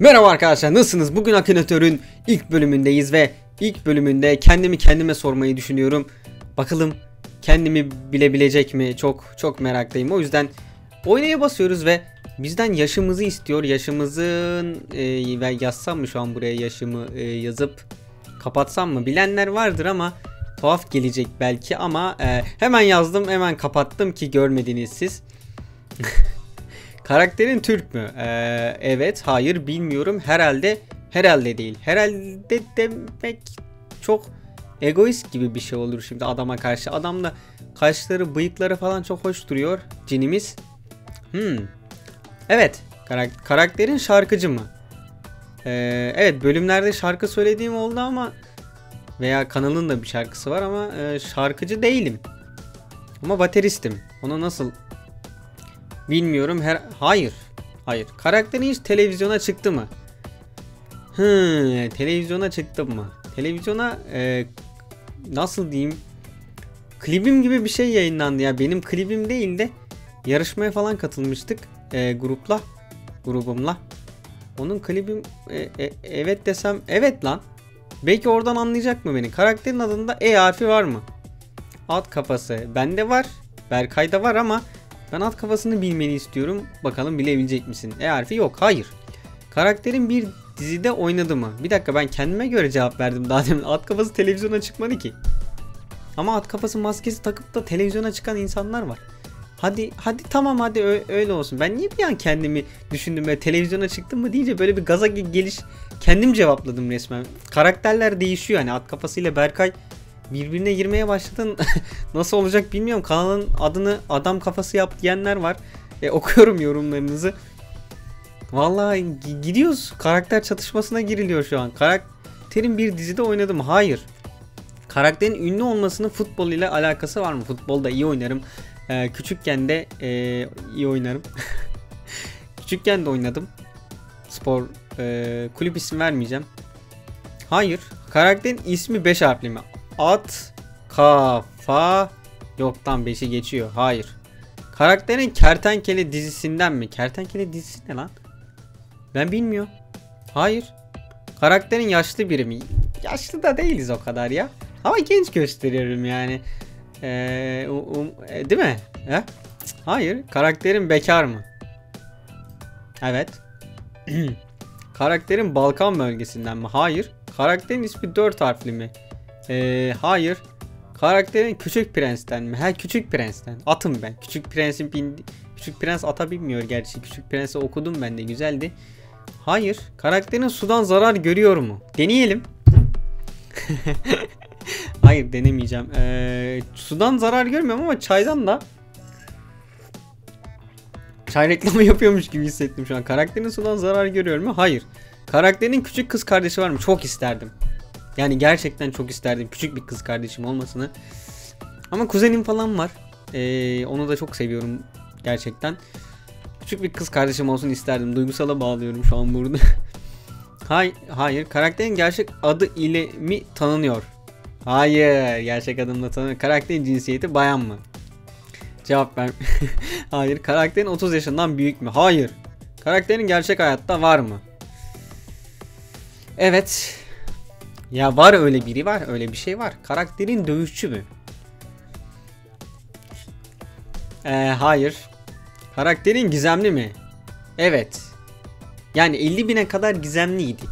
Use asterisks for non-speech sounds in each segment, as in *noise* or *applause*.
Merhaba arkadaşlar nasılsınız? Bugün Akinator'un ilk bölümündeyiz ve ilk bölümünde kendimi kendime sormayı düşünüyorum. Bakalım kendimi bilebilecek mi? Çok çok meraktayım. O yüzden oynaya basıyoruz ve bizden yaşımızı istiyor. Yaşımızın e, ve yazsam mı şu an buraya yaşımı e, yazıp kapatsam mı? Bilenler vardır ama tuhaf gelecek belki ama e, hemen yazdım hemen kapattım ki görmediniz siz. *laughs* Karakterin Türk mü? Ee, evet, hayır, bilmiyorum. Herhalde, herhalde değil. Herhalde demek çok egoist gibi bir şey olur şimdi adama karşı. Adam da kaşları, bıyıkları falan çok hoş duruyor. Cinimiz. Hmm. Evet, karak- karakterin şarkıcı mı? Ee, evet, bölümlerde şarkı söylediğim oldu ama veya kanalın da bir şarkısı var ama e, şarkıcı değilim. Ama bateristim. Onu nasıl Bilmiyorum her hayır. Hayır. Karakterin hiç televizyona çıktı mı? Hı, televizyona çıktı mı? Televizyona e, nasıl diyeyim? Klibim gibi bir şey yayınlandı ya. Benim klibim değil de yarışmaya falan katılmıştık e, grupla, grubumla. Onun klibim e, e, evet desem evet lan. Belki oradan anlayacak mı beni? Karakterin adında E harfi var mı? Alt kafası bende var. Berkay'da var ama ben alt kafasını bilmeni istiyorum. Bakalım bilebilecek misin? E harfi yok. Hayır. Karakterin bir dizide oynadı mı? Bir dakika ben kendime göre cevap verdim daha demin. Alt kafası televizyona çıkmadı ki. Ama alt kafası maskesi takıp da televizyona çıkan insanlar var. Hadi hadi tamam hadi öyle olsun. Ben niye bir an kendimi düşündüm ve televizyona çıktım mı deyince böyle bir gaza geliş kendim cevapladım resmen. Karakterler değişiyor yani at kafasıyla Berkay birbirine girmeye başladın. *laughs* Nasıl olacak bilmiyorum. Kanalın adını adam kafası yap diyenler var. E, okuyorum yorumlarınızı. Vallahi gidiyoruz. Karakter çatışmasına giriliyor şu an. Karakterin bir dizide oynadım. Hayır. Karakterin ünlü olmasının futbol ile alakası var mı? Futbolda iyi oynarım. Ee, küçükken de e, iyi oynarım. *laughs* küçükken de oynadım. Spor e, kulüp isim vermeyeceğim. Hayır. Karakterin ismi 5 harfli mi? At kafa yoktan 5'i geçiyor. Hayır. Karakterin Kertenkele dizisinden mi? Kertenkele dizisi ne lan? Ben bilmiyorum. Hayır. Karakterin yaşlı biri mi? Yaşlı da değiliz o kadar ya. Ama genç gösteriyorum yani. Ee, um, e, değil mi? He? Hayır. Karakterin bekar mı? Evet. *clears throat* Karakterin Balkan bölgesinden mi? Hayır. Karakterin ismi 4 harfli mi? Ee, hayır. Karakterin Küçük Prens'ten mi? Ha Küçük Prens'ten. Atım ben. Küçük Prens'in bin... Küçük Prens ata bilmiyor gerçi. Küçük Prens'i okudum ben de güzeldi. Hayır. Karakterin sudan zarar görüyor mu? Deneyelim. *laughs* Hayır denemeyeceğim. Ee, sudan zarar görmüyorum ama çaydan da Çay reklamı *laughs* yapıyormuş gibi hissettim şu an. Karakterin sudan zarar görüyor mu? Hayır. Karakterin küçük kız kardeşi var mı? Çok isterdim. Yani gerçekten çok isterdim küçük bir kız kardeşim olmasını. Ama kuzenim falan var. Ee, onu da çok seviyorum gerçekten. Küçük bir kız kardeşim olsun isterdim. Duygusala bağlıyorum şu an burada. *laughs* Hay hayır. Karakterin gerçek adı ile mi tanınıyor? Hayır. Gerçek adımla tanınıyor. Karakterin cinsiyeti bayan mı? Cevap ver. *laughs* hayır. Karakterin 30 yaşından büyük mü? Hayır. Karakterin gerçek hayatta var mı? Evet. Ya var öyle biri var. Öyle bir şey var. Karakterin dövüşçü mü? Ee, hayır. Karakterin gizemli mi? Evet. Yani 50 bine kadar gizemliydi.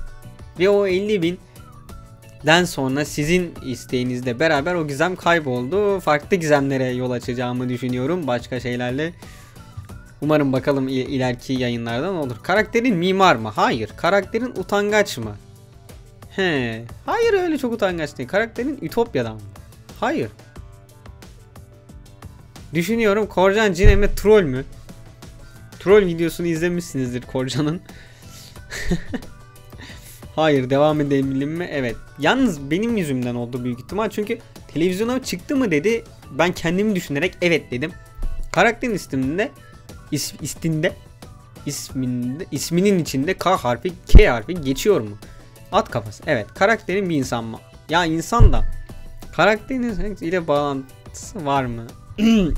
Ve o 50 binden sonra sizin isteğinizle beraber o gizem kayboldu. Farklı gizemlere yol açacağımı düşünüyorum. Başka şeylerle. Umarım bakalım ileriki yayınlardan olur. Karakterin mimar mı? Hayır. Karakterin utangaç mı? He. Hayır öyle çok utangaç değil. Karakterin Ütopya'dan? Hayır. Düşünüyorum Korcan Cineme troll mü? Troll videosunu izlemişsinizdir Korcan'ın. *laughs* Hayır devam edelim mi? Evet. Yalnız benim yüzümden oldu büyük ihtimal. Çünkü televizyona çıktı mı dedi. Ben kendimi düşünerek evet dedim. Karakterin isminde is, istinde isminde isminin içinde K harfi K harfi geçiyor mu? At kafası. Evet. Karakterin bir insan mı? Ya insan da karakterin ile bağlantısı var mı? *clears throat*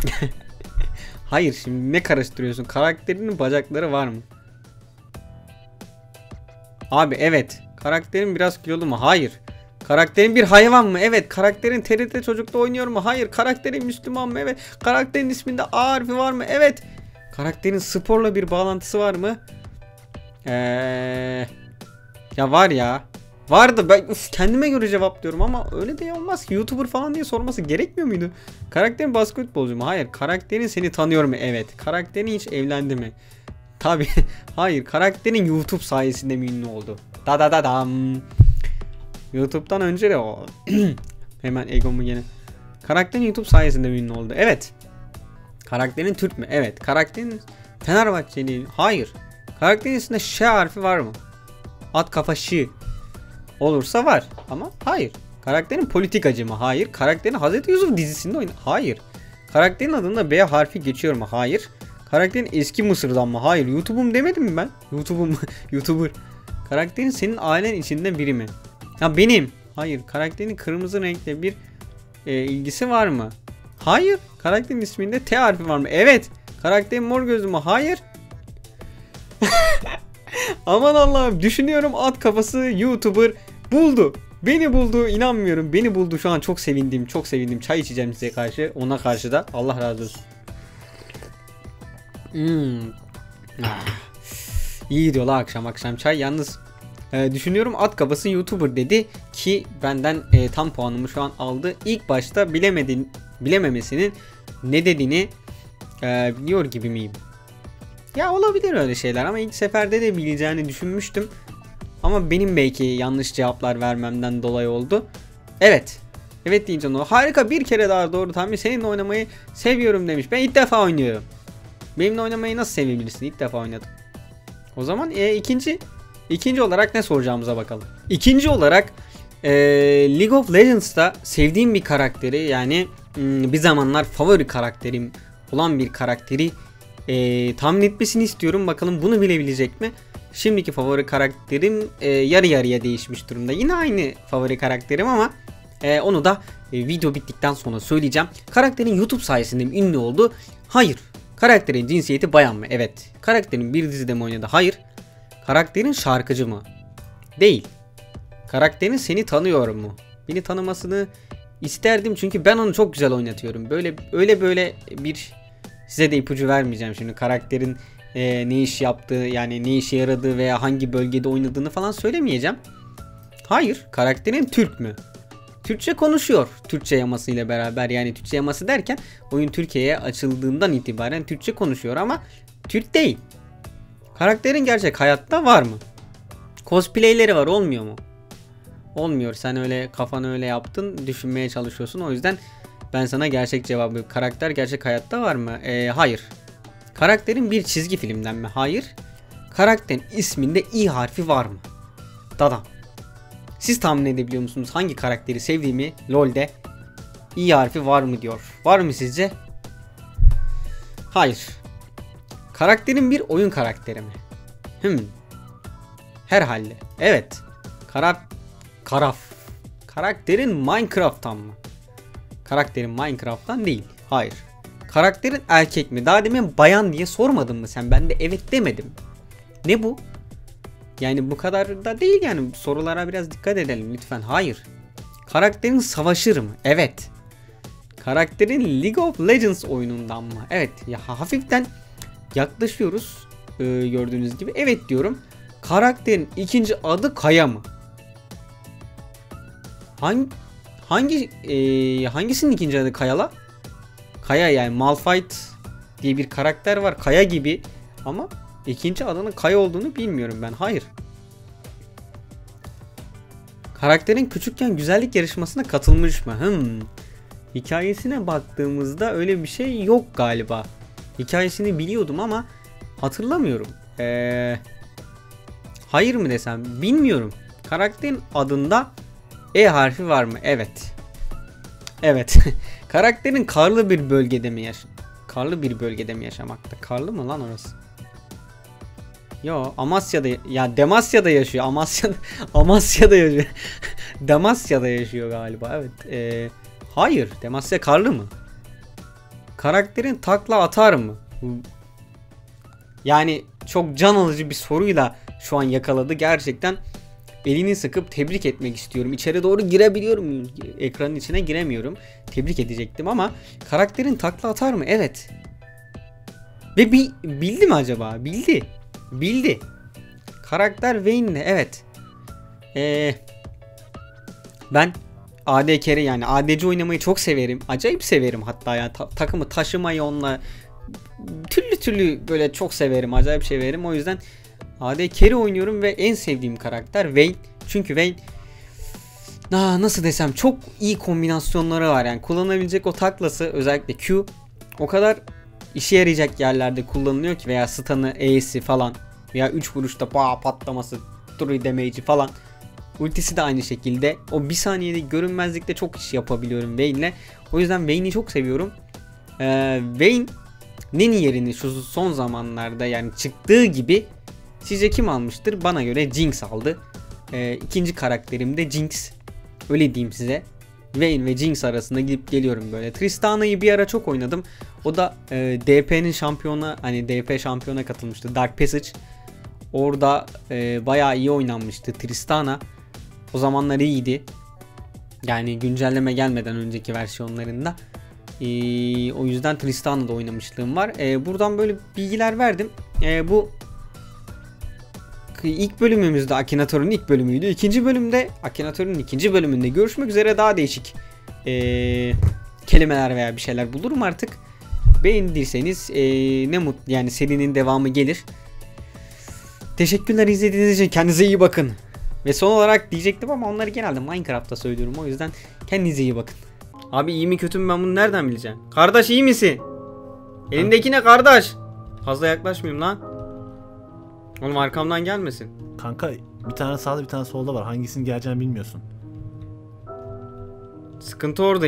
Hayır şimdi ne karıştırıyorsun? Karakterinin bacakları var mı? Abi evet. Karakterin biraz kilolu mu? Hayır. Karakterin bir hayvan mı? Evet. Karakterin TRT çocukta oynuyor mu? Hayır. Karakterin Müslüman mı? Evet. Karakterin isminde A harfi var mı? Evet. Karakterin sporla bir bağlantısı var mı? Eee... Ya var ya. Vardı ben uf, kendime göre cevaplıyorum ama öyle de olmaz ki. YouTuber falan diye sorması gerekmiyor muydu? Karakterin basketbolcu mu? Hayır. Karakterin seni tanıyor mu? Evet. Karakterin hiç evlendi mi? Tabi. *laughs* Hayır. Karakterin YouTube sayesinde mi ünlü oldu? Da da da dam. YouTube'dan önce de o. *clears throat* Hemen egomu yine. Karakterin YouTube sayesinde mi ünlü oldu? Evet. Karakterin Türk mü? Evet. Karakterin Fenerbahçeli. Hayır. Karakterin içinde Ş harfi var mı? At kafa şi. Olursa var ama hayır. Karakterin politikacı mı? Hayır. Karakterin Hazreti Yusuf dizisinde oynadı. Hayır. Karakterin adında B harfi geçiyor mu? Hayır. Karakterin eski Mısır'dan mı? Hayır. YouTube'um demedim mi ben? YouTube'um. *laughs* YouTuber. Karakterin senin ailen içinden biri mi? Ha benim. Hayır. Karakterin kırmızı renkte bir e, ilgisi var mı? Hayır. Karakterin isminde T harfi var mı? Evet. Karakterin mor gözlü mü? Hayır. *laughs* Aman Allah'ım düşünüyorum at kafası YouTuber buldu. Beni buldu inanmıyorum. Beni buldu şu an çok sevindim. Çok sevindim. Çay içeceğim size karşı. Ona karşı da Allah razı olsun. Hmm. Ah. İyi gidiyor la akşam akşam çay. Yalnız e, düşünüyorum at kafası YouTuber dedi ki benden e, tam puanımı şu an aldı. İlk başta bilemedin bilememesinin ne dediğini e, biliyor gibi miyim? Ya olabilir öyle şeyler ama ilk seferde de bileceğini düşünmüştüm. Ama benim belki yanlış cevaplar vermemden dolayı oldu. Evet. Evet deyince o harika bir kere daha doğru tahmin seninle oynamayı seviyorum demiş. Ben ilk defa oynuyorum. Benimle oynamayı nasıl sevebilirsin? İlk defa oynadım. O zaman e, ikinci ikinci olarak ne soracağımıza bakalım. İkinci olarak e, League of Legends'ta sevdiğim bir karakteri yani hmm, bir zamanlar favori karakterim olan bir karakteri e, tahmin etmesini istiyorum. Bakalım bunu bilebilecek mi? Şimdiki favori karakterim e, yarı yarıya değişmiş durumda. Yine aynı favori karakterim ama e, onu da e, video bittikten sonra söyleyeceğim. Karakterin YouTube sayesinde mi ünlü oldu? Hayır. Karakterin cinsiyeti bayan mı? Evet. Karakterin bir dizide mi oynadı? Hayır. Karakterin şarkıcı mı? Değil. Karakterin seni tanıyor mu? Beni tanımasını isterdim çünkü ben onu çok güzel oynatıyorum. Böyle öyle böyle bir size de ipucu vermeyeceğim şimdi karakterin e, ne iş yaptığı yani ne işe yaradığı veya hangi bölgede oynadığını falan söylemeyeceğim. Hayır karakterin Türk mü? Türkçe konuşuyor Türkçe yamasıyla beraber yani Türkçe yaması derken oyun Türkiye'ye açıldığından itibaren Türkçe konuşuyor ama Türk değil. Karakterin gerçek hayatta var mı? Cosplayleri var olmuyor mu? Olmuyor sen öyle kafanı öyle yaptın düşünmeye çalışıyorsun o yüzden ben sana gerçek cevabı karakter gerçek hayatta var mı? Ee, hayır. Karakterin bir çizgi filmden mi? Hayır. Karakterin isminde i harfi var mı? Dadam. Siz tahmin edebiliyor musunuz hangi karakteri sevdiğimi LoL'de i harfi var mı diyor. Var mı sizce? Hayır. Karakterin bir oyun karakteri mi? Hmm. Herhalde. Evet. Kara Karaf. Karakterin Minecraft'tan mı? Karakterin Minecraft'tan değil. Hayır. Karakterin erkek mi? Daha demin bayan diye sormadın mı sen? Ben de evet demedim. Ne bu? Yani bu kadar da değil yani. Sorulara biraz dikkat edelim lütfen. Hayır. Karakterin savaşır mı? Evet. Karakterin League of Legends oyunundan mı? Evet. Ya hafiften yaklaşıyoruz. Ee, gördüğünüz gibi. Evet diyorum. Karakterin ikinci adı Kaya mı? Hangi hangi e, hangisinin ikinci adı Kayala? Kaya yani Malphite diye bir karakter var. Kaya gibi ama ikinci adının Kaya olduğunu bilmiyorum ben. Hayır. Karakterin küçükken güzellik yarışmasına katılmış mı? Hmm. Hikayesine baktığımızda öyle bir şey yok galiba. Hikayesini biliyordum ama hatırlamıyorum. Ee, hayır mı desem bilmiyorum. Karakterin adında E harfi var mı? Evet. Evet. *laughs* Karakterin karlı bir bölgede mi yaş? Karlı bir bölgede mi yaşamakta? Karlı mı lan orası? Yo Amasya'da ya Demasya'da yaşıyor. Amasya'da *laughs* Amasya'da yaşıyor. *laughs* Demasya'da yaşıyor galiba. Evet. Ee, hayır. Demasya karlı mı? Karakterin takla atar mı? Yani çok can alıcı bir soruyla şu an yakaladı. Gerçekten elini sıkıp tebrik etmek istiyorum. İçeri doğru girebiliyorum. Ekranın içine giremiyorum. Tebrik edecektim ama karakterin takla atar mı? Evet. Ve bi bildi mi acaba? Bildi. Bildi. Karakter Wayne'le evet. Ee, ben AD carry yani ADC oynamayı çok severim. Acayip severim hatta ya ta- takımı taşımayı onunla türlü türlü böyle çok severim. Acayip severim. O yüzden AD carry oynuyorum ve en sevdiğim karakter Vayne. Çünkü Vayne Aa, nasıl desem çok iyi kombinasyonları var. Yani kullanabilecek o taklası özellikle Q o kadar işe yarayacak yerlerde kullanılıyor ki veya stun'ı E'si falan veya 3 vuruşta bağ patlaması 3 damage'i falan. Ultisi de aynı şekilde. O bir saniyede görünmezlikte çok iş yapabiliyorum Vayne'le o yüzden Vayne'i çok seviyorum. Ee, Vayne yerini şu son zamanlarda yani çıktığı gibi sizce kim almıştır? Bana göre Jinx aldı. Ee, ikinci karakterim de Jinx. Öyle diyeyim size. Vayne ve Jinx arasında gidip geliyorum böyle. Tristana'yı bir ara çok oynadım. O da e, DP'nin şampiyona hani DP şampiyona katılmıştı. Dark Passage. Orada e, bayağı iyi oynanmıştı Tristana. O zamanlar iyiydi. Yani güncelleme gelmeden önceki versiyonlarında. Ee, o yüzden Tristana'da oynamışlığım var. Ee, buradan böyle bilgiler verdim. Ee, bu ilk bölümümüzde Akinator'un ilk bölümüydü. İkinci bölümde Akinator'un ikinci bölümünde görüşmek üzere daha değişik ee, kelimeler veya bir şeyler bulurum artık. Beğendiyseniz ee, ne mutlu yani serinin devamı gelir. Teşekkürler izlediğiniz için kendinize iyi bakın. Ve son olarak diyecektim ama onları genelde Minecraft'ta söylüyorum. O yüzden kendinize iyi bakın. Abi iyi mi kötü mü ben bunu nereden bileceğim? Kardeş iyi misin? Elindeki ne kardeş? Fazla yaklaşmayayım lan. Oğlum arkamdan gelmesin. Kanka bir tane sağda bir tane solda var. Hangisinin geleceğini bilmiyorsun. Sıkıntı orada